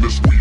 this week.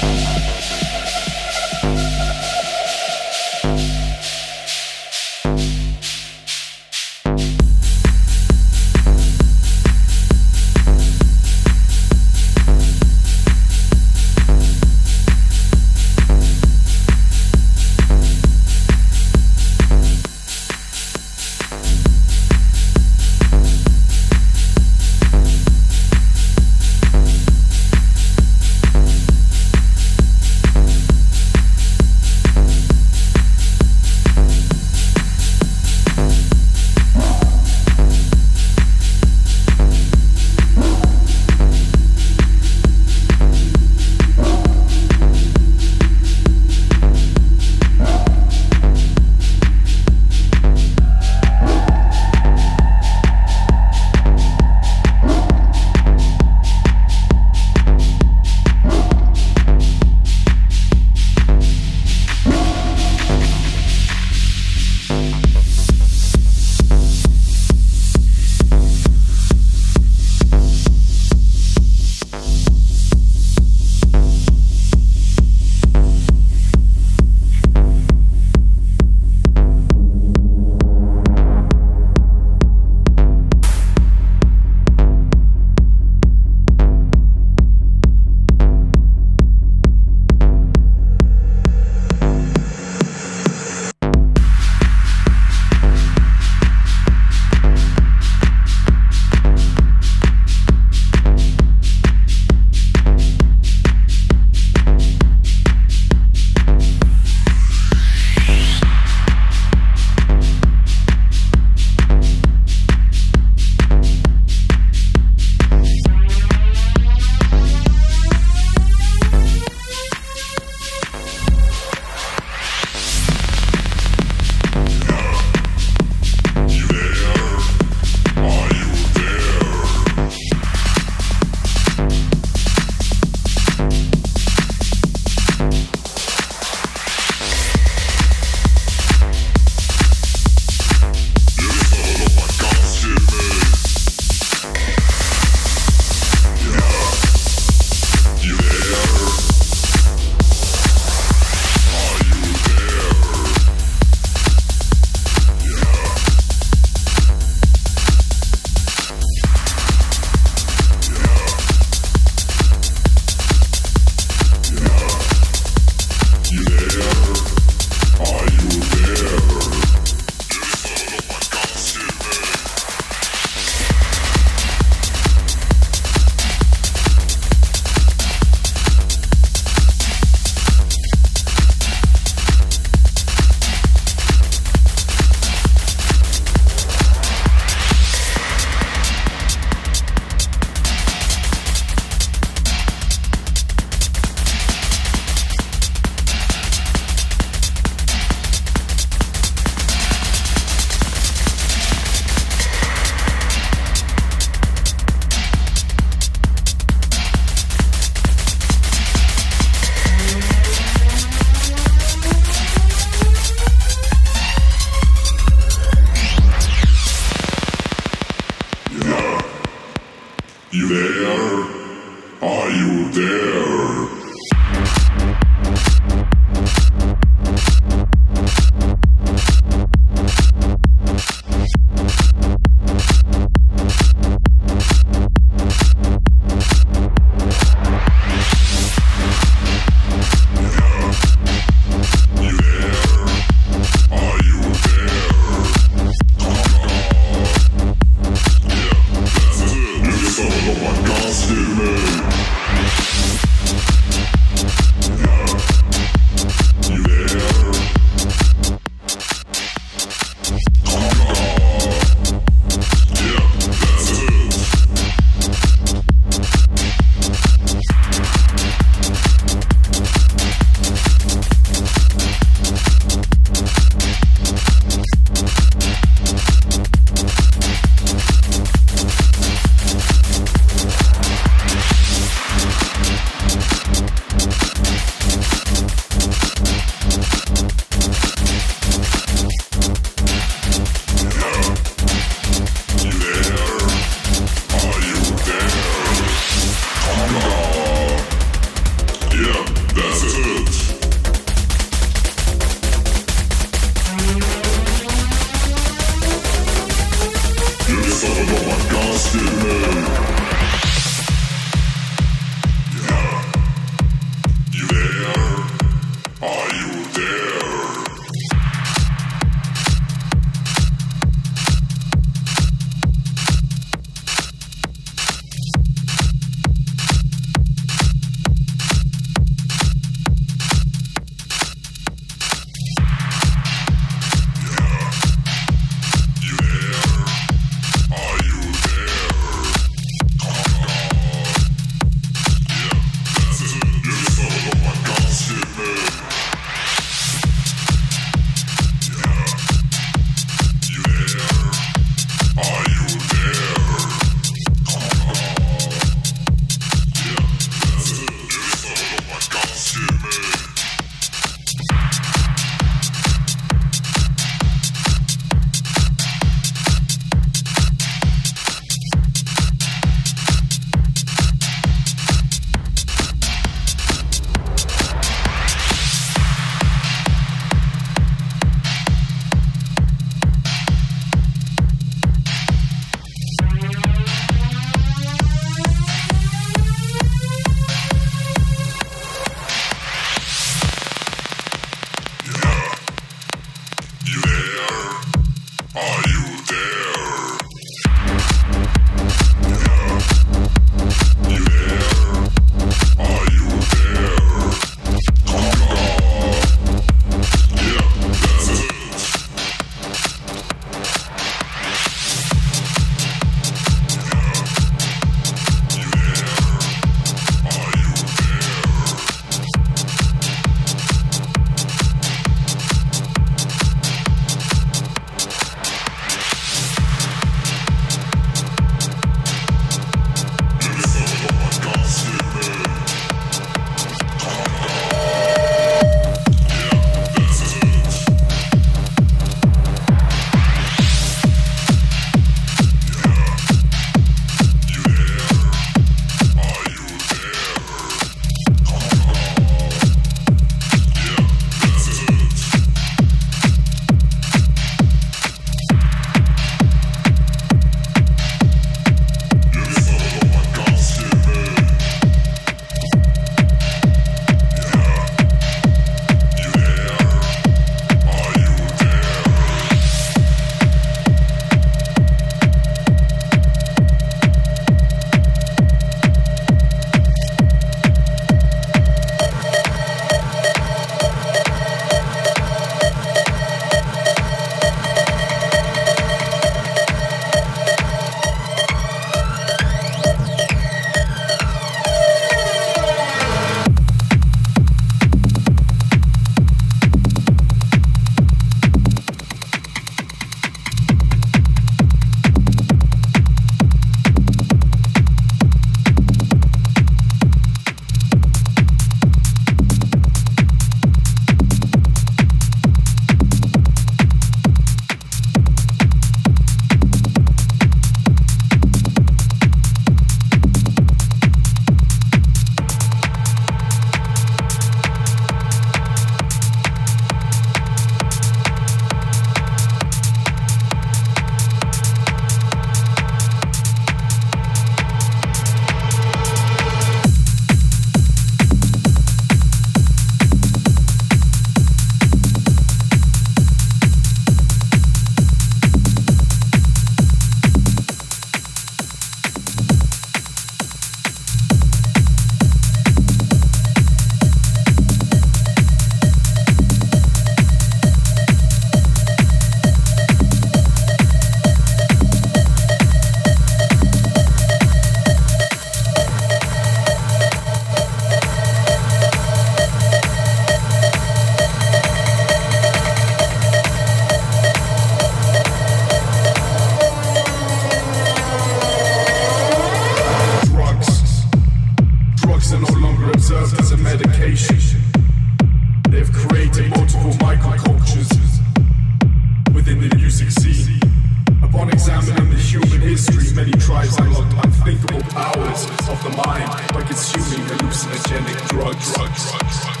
mind like it's human hallucinogenic drugs.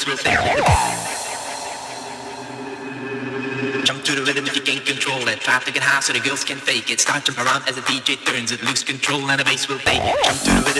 it's real fast. Jump to the rhythm if you can't control it. Try to get high so the girls can fake it. Start jump around as the DJ turns it. Lose control and the bass will fade. Jump to the rhythm.